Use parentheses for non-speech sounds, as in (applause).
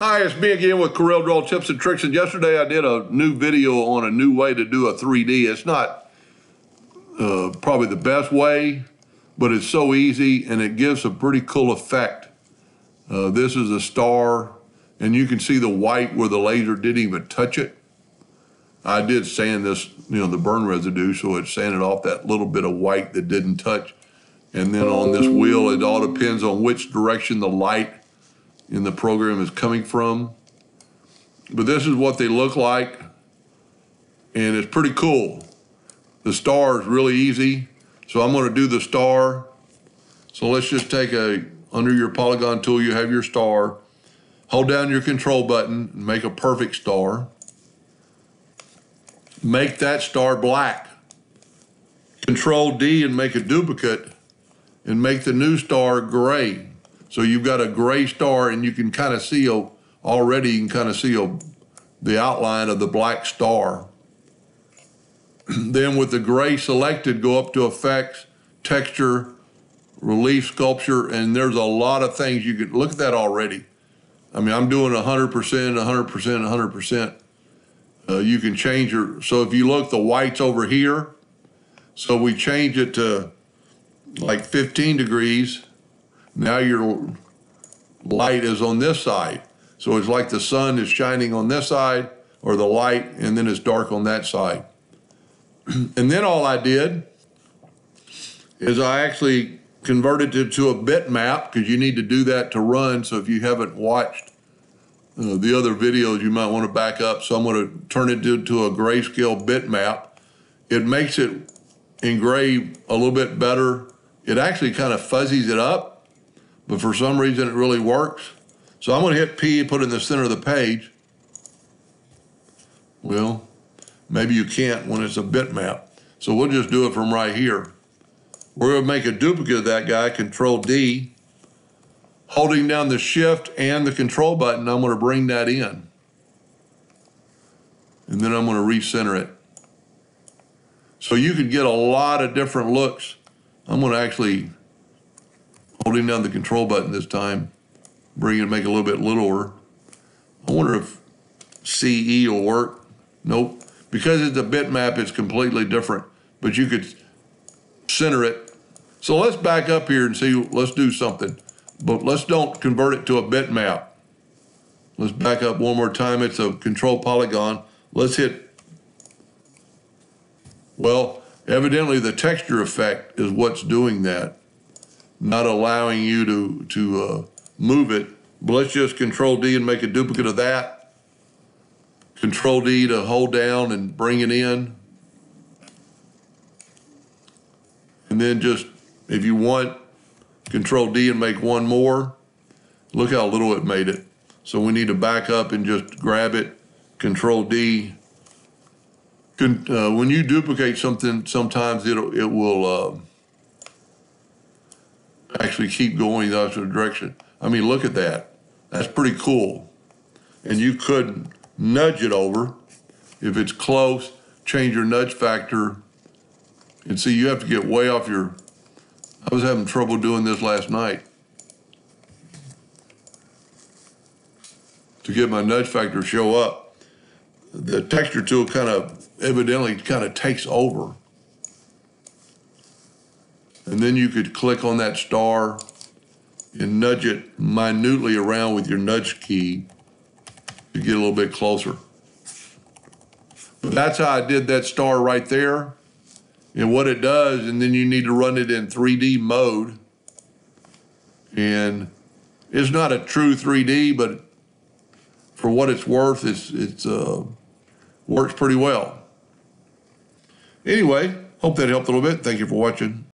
Hi, it's me again with Corel Draw Tips and Tricks. And yesterday I did a new video on a new way to do a 3D. It's not uh, probably the best way, but it's so easy and it gives a pretty cool effect. Uh, this is a star, and you can see the white where the laser didn't even touch it. I did sand this, you know, the burn residue, so it sanded off that little bit of white that didn't touch. And then on this wheel, it all depends on which direction the light in the program is coming from. But this is what they look like, and it's pretty cool. The star is really easy, so I'm gonna do the star. So let's just take a, under your polygon tool, you have your star. Hold down your control button and make a perfect star. Make that star black. Control D and make a duplicate and make the new star gray. So you've got a gray star and you can kind of see a, already, you can kind of see a, the outline of the black star. (clears throat) then with the gray selected, go up to effects, texture, relief sculpture, and there's a lot of things you could look at that already. I mean, I'm doing 100%, 100%, 100%. Uh, you can change your, so if you look, the white's over here. So we change it to like 15 degrees now your light is on this side. So it's like the sun is shining on this side or the light and then it's dark on that side. (clears throat) and then all I did is I actually converted it to a bitmap because you need to do that to run. So if you haven't watched uh, the other videos, you might want to back up. So I'm going to turn it into a grayscale bitmap. It makes it engrave a little bit better. It actually kind of fuzzies it up but for some reason it really works. So I'm going to hit P and put in the center of the page. Well, maybe you can't when it's a bitmap. So we'll just do it from right here. We're going to make a duplicate of that guy, Control D. Holding down the Shift and the Control button, I'm going to bring that in. And then I'm going to recenter it. So you could get a lot of different looks. I'm going to actually holding down the control button this time, bring it make it a little bit littler. I wonder if CE will work. Nope. Because it's a bitmap, it's completely different, but you could center it. So let's back up here and see, let's do something. But let's don't convert it to a bitmap. Let's back up one more time. It's a control polygon. Let's hit, well, evidently the texture effect is what's doing that not allowing you to, to uh, move it. But let's just control D and make a duplicate of that. Control D to hold down and bring it in. And then just, if you want, control D and make one more. Look how little it made it. So we need to back up and just grab it, control D. Con, uh, when you duplicate something, sometimes it'll, it will, uh, actually keep going the opposite direction. I mean, look at that. That's pretty cool. And you could nudge it over. If it's close, change your nudge factor. And see, you have to get way off your, I was having trouble doing this last night. To get my nudge factor to show up. The texture tool kind of evidently kind of takes over. And then you could click on that star and nudge it minutely around with your nudge key to get a little bit closer. But that's how I did that star right there. And what it does, and then you need to run it in 3D mode. And it's not a true 3D, but for what it's worth, it's it's uh, works pretty well. Anyway, hope that helped a little bit. Thank you for watching.